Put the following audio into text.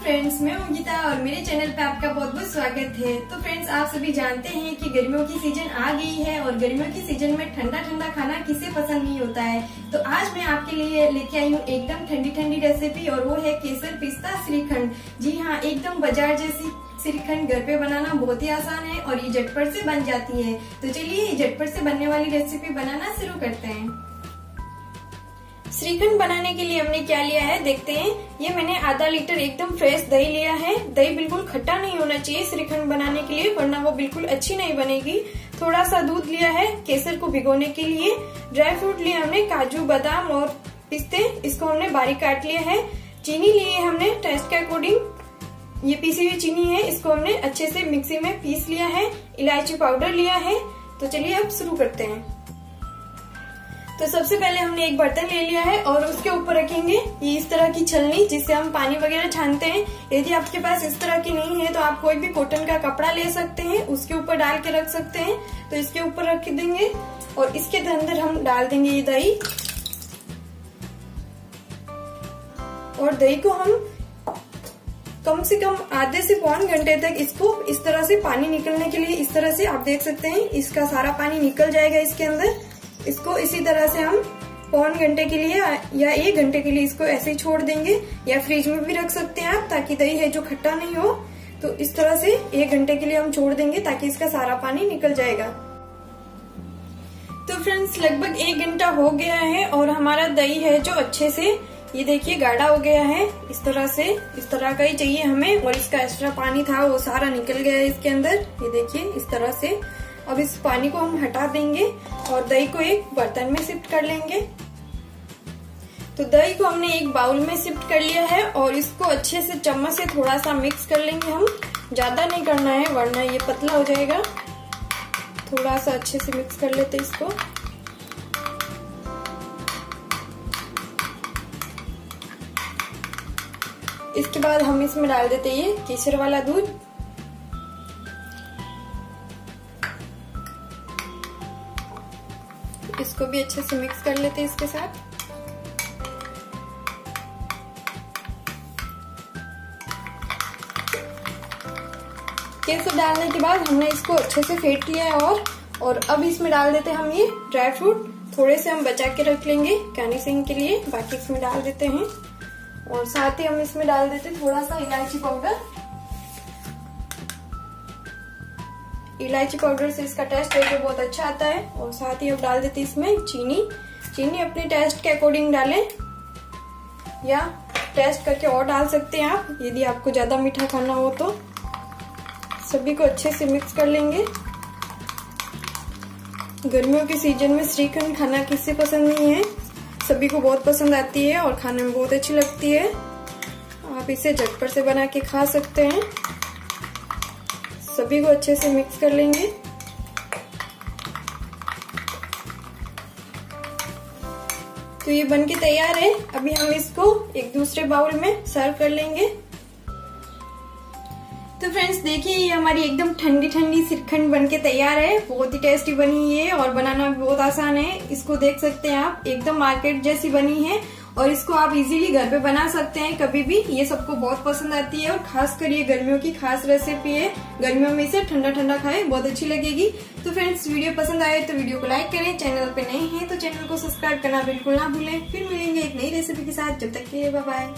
Friends मैं गीता और मेरे चैनल पे आपका बहुत बहुत स्वागत है। तो फ्रेंड्स आप सभी जानते हैं कि गर्मियों की सीज़न आ गई है और गर्मियों की सीज़न में ठंडा ठंडा खाना किसे पसंद नहीं होता है? तो आज मैं आपके लिए लेके आई हूँ एकदम ठंडी ठंडी रेसिपी और वो है केसर पिस्ता श्रीखंड। जी हाँ एकदम बाज़ार जैसी श्रीखंड घर पे बनाना बहुत ही आसान है और ये झटपट से बन जाती है। तो चलिए, झटपट से बनने वाली रेसिपी बनाना शुरू करते हैं। श्रीखंड बनाने के लिए हमने क्या लिया है? देखते हैं। ये मैंने आधा लीटर एकदम फ्रेश दही लिया है। दही बिल्कुल खट्टा नहीं होना चाहिए श्रीखंड बनाने के लिए, वरना वो बिल्कुल अच्छी नहीं बनेगी। थोड़ा सा दूध लिया है केसर को भिगोने के लिए। ड्राई फ्रूट लिया हमने काजू, बादाम और पिस्ते। इसको हमने बारीक काट लिया है। चीनी ली है हमने टेस्ट के अकॉर्डिंग ये पीसी हुई चीनी है। इसको हमने अच्छे से मिक्सी में पीस लिया है। इलायची पाउडर लिया है। तो चलिए अब शुरू करते हैं। तो सबसे पहले हमने एक बर्तन ले लिया है और उसके ऊपर रखेंगे ये इस तरह की छलनी जिससे हम पानी वगैरह छानते हैं। यदि आपके पास इस तरह की नहीं है तो आप कोई भी कॉटन का कपड़ा ले सकते हैं, उसके ऊपर डाल के रख सकते हैं। तो इसके ऊपर रख देंगे और इसके अंदर हम डाल देंगे ये दही। और दही को हम कम से कम आधे से पौन घंटे तक इसको इस तरह से पानी निकलने के लिए, इस तरह से आप देख सकते हैं, इसका सारा पानी निकल जाएगा इसके अंदर। इसको इसी तरह से हम पौन घंटे के लिए या एक घंटे के लिए इसको ऐसे ही छोड़ देंगे या फ्रिज में भी रख सकते हैं आप, ताकि दही है जो खट्टा नहीं हो। तो इस तरह से एक घंटे के लिए हम छोड़ देंगे ताकि इसका सारा पानी निकल जाएगा। तो फ्रेंड्स, लगभग एक घंटा हो गया है और हमारा दही है जो अच्छे से, ये देखिए, गाढ़ा हो गया है। इस तरह से, इस तरह का ही चाहिए हमें और इसका एक्स्ट्रा पानी था, वो सारा निकल गया है इसके अंदर। ये देखिए, इस तरह से अब इस पानी को हम हटा देंगे और दही को एक बर्तन में शिफ्ट कर लेंगे। तो दही को हमने एक बाउल में शिफ्ट कर लिया है और इसको अच्छे से चम्मच से थोड़ा सा मिक्स कर लेंगे हम। ज़्यादा नहीं करना है, वरना ये पतला हो जाएगा। थोड़ा सा अच्छे से मिक्स कर लेते इसको। इसके बाद हम इसमें डाल देते ये केसर वाला दूध। इसको भी अच्छे से मिक्स कर लेते हैं इसके साथ। केसर डालने के बाद हमने इसको अच्छे से फेंट लिया है और और अब इसमें डाल देते हैं हम ये ड्राई फ्रूट थोड़े से हम बचा के रख लेंगे सिंह के लिए, बाकी इसमें डाल देते हैं। और साथ ही हम इसमें डाल देते हैं थोड़ा सा इलायची पाउडर इलायची पाउडर से इसका टेस्ट है जो बहुत अच्छा आता है और साथ ही अब डाल देते इसमें चीनी। चीनी अपने टेस्ट के अकॉर्डिंग डालें या टेस्ट करके और डाल सकते हैं आप, यदि आपको ज़्यादा मीठा खाना हो तो। सभी को अच्छे से मिक्स कर लेंगे। गर्मियों के सीज़न में श्रीखंड खाना किससे पसंद नहीं है? सभी को बहुत पसंद आती है और खाने में बहुत अच्छी लगती है। आप इसे झटपट से बना के खा सकते हैं। सभी को अच्छे से मिक्स कर लेंगे। तो ये बनके तैयार है। अभी हम इसको एक दूसरे बाउल में सर्व कर लेंगे। तो फ्रेंड्स देखिए, ये हमारी एकदम ठंडी ठंडी सिरखंड बन के तैयार है। बहुत ही टेस्टी बनी है और बनाना भी बहुत आसान है। इसको देख सकते हैं आप, एकदम मार्केट जैसी बनी है। और इसको आप इजीली घर पे बना सकते हैं। कभी भी ये सबको बहुत पसंद आती है और खास कर ये गर्मियों की खास रेसिपी है। गर्मियों में इसे ठंडा ठंडा खाए, बहुत अच्छी लगेगी। तो फ्रेंड्स वीडियो पसंद आए तो वीडियो को लाइक करें। चैनल पे नए हैं तो चैनल को सब्सक्राइब करना बिल्कुल ना भूलें। फिर मिलेंगे एक नई रेसिपी के साथ। जब तक के लिए बाय